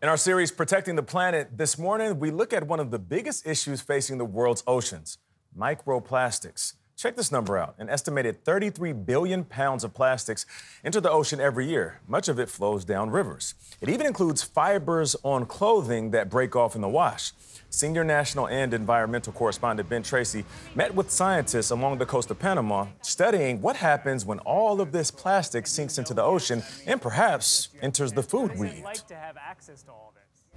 In our series, Protecting the Planet, this morning we look at one of the biggest issues facing the world's oceans microplastics. Check this number out. An estimated 33 billion pounds of plastics enter the ocean every year. Much of it flows down rivers. It even includes fibers on clothing that break off in the wash. Senior national and environmental correspondent Ben Tracy met with scientists along the coast of Panama studying what happens when all of this plastic sinks into the ocean and perhaps enters the food we eat.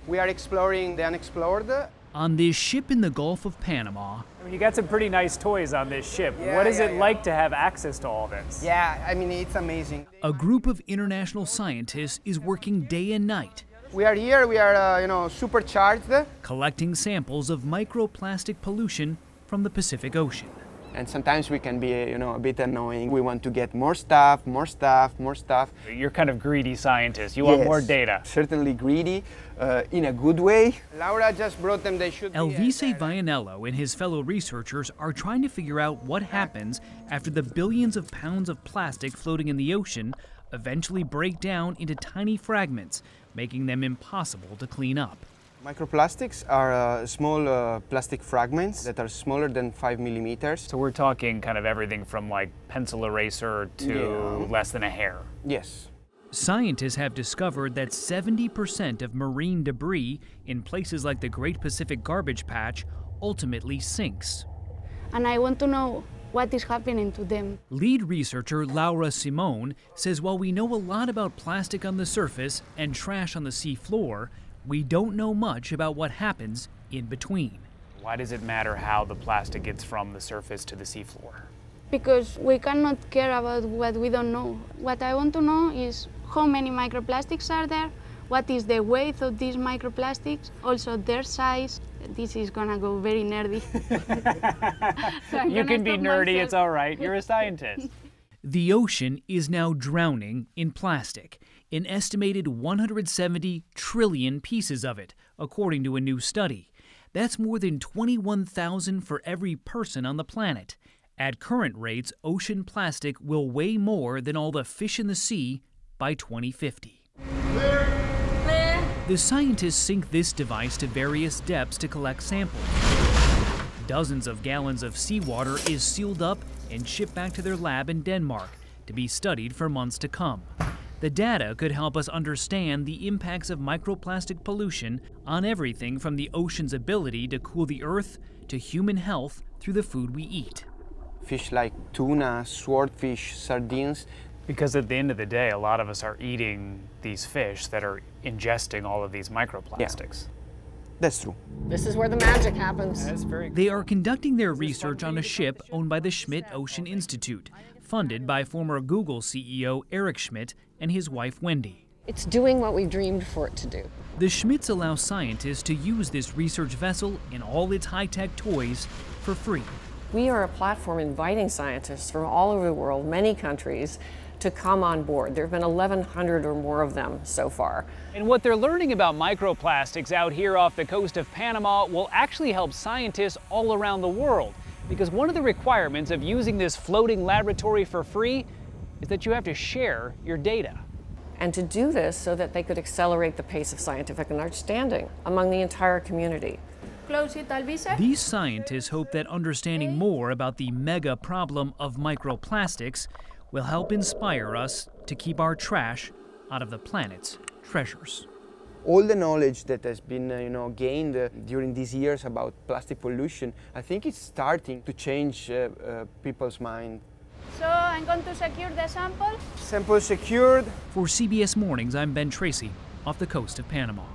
We are exploring the unexplored. On this ship in the Gulf of Panama, I mean, you got some pretty nice toys on this ship. Yeah, what is yeah, it yeah. like to have access to all this? Yeah, I mean, it's amazing. a group of international scientists is working day and night We are here, we are, uh, you know, supercharged. collecting samples of microplastic pollution from the Pacific Ocean. And sometimes we can be, you know, a bit annoying. We want to get more stuff, more stuff, more stuff. You're kind of greedy scientist. You want more data. Certainly greedy, uh, in a good way. Laura just brought them, they should Alvise Vianello and his fellow researchers are trying to figure out what happens after the billions of pounds of plastic floating in the ocean eventually break down into tiny fragments, making them impossible to clean up. Microplastics are uh, small uh, plastic fragments that are smaller than five millimeters. So we're talking kind of everything from like pencil eraser to Yeah. less than a hair. Yes. Scientists have discovered that 70% of marine debris in places like the Great Pacific Garbage Patch ultimately sinks. and I want to know what is happening to them. Lead researcher Laura Simone says while we know a lot about plastic on the surface and trash on the sea floor, we don't know much about what happens in between. Why does it matter how the plastic gets from the surface to the seafloor? Because we cannot care about what we don't know. What I want to know is how many microplastics are there, what is the weight of these microplastics, also their size. This is gonna go very nerdy. So You can be nerdy, myself. it's all right. You're a scientist. The ocean is now drowning in plastic, an estimated 170 trillion pieces of it, according to a new study. That's more than 21,000 for every person on the planet. At current rates, ocean plastic will weigh more than all the fish in the sea by 2050. The scientists sink this device to various depths to collect samples. Dozens of gallons of seawater is sealed up and shipped back to their lab in Denmark to be studied for months to come. The data could help us understand the impacts of microplastic pollution on everything from the ocean's ability to cool the earth to human health through the food we eat. Fish like tuna, swordfish, sardines, Because at the end of the day, a lot of us are eating these fish that are ingesting all of these microplastics. That's true. This is where the magic happens. That's very They are conducting their research on a ship owned by the Schmidt Ocean Institute, funded by former Google CEO Eric Schmidt and his wife Wendy. It's doing what we dreamed for it to do. The Schmidts allow scientists to use this research vessel and all its high tech toys for free. We are a platform inviting scientists from all over the world, many countries, to come on board. There have been 1,100 or more of them so far. And what they're learning about microplastics out here off the coast of Panama will actually help scientists all around the world. Because one of the requirements of using this floating laboratory for free is that you have to share your data. And to do this so that they could accelerate the pace of scientific understanding among the entire community. Close it, Alvise. These scientists hope that understanding more about the mega problem of microplastics will help inspire us to keep our trash out of the planet's treasures. all the knowledge that has been uh, you know gained uh, during these years about plastic pollution i think it's starting to change uh, uh, people's mind So I'm going to secure the sample. sample secured For CBS Mornings, I'm Ben Tracy, off the coast of Panama.